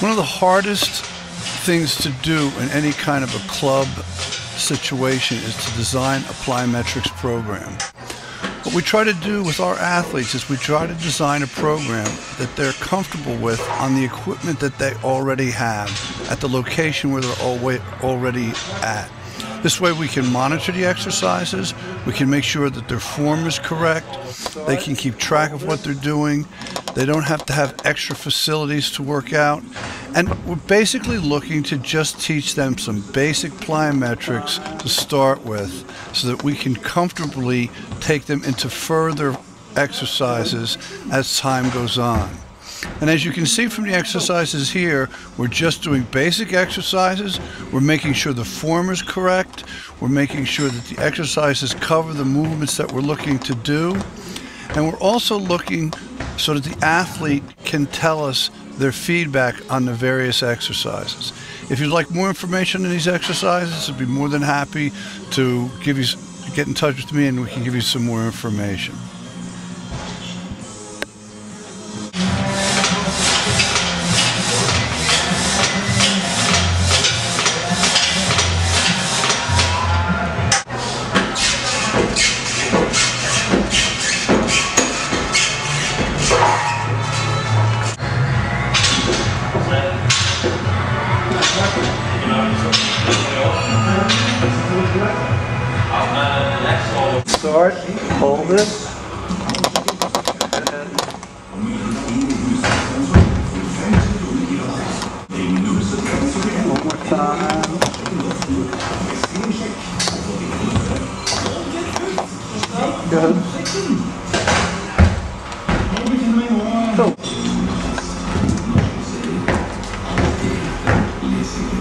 One of the hardest things to do in any kind of a club situation is to design a plyometrics program. What we try to do with our athletes is we try to design a program that they're comfortable with on the equipment that they already have at the location where they're already at. This way we can monitor the exercises, we can make sure that their form is correct, they can keep track of what they're doing, they don't have to have extra facilities to work out, and we're basically looking to just teach them some basic plyometrics to start with so that we can comfortably take them into further exercises as time goes on. And as you can see from the exercises here, we're just doing basic exercises. We're making sure the form is correct. We're making sure that the exercises cover the movements that we're looking to do. And we're also looking so that the athlete can tell us their feedback on the various exercises. If you'd like more information on these exercises, I'd be more than happy to give you get in touch with me and we can give you some more information. Start. hold this.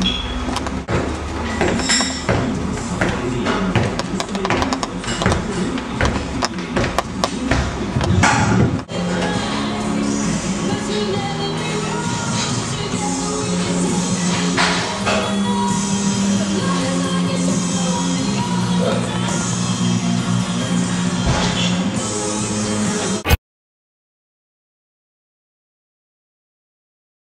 one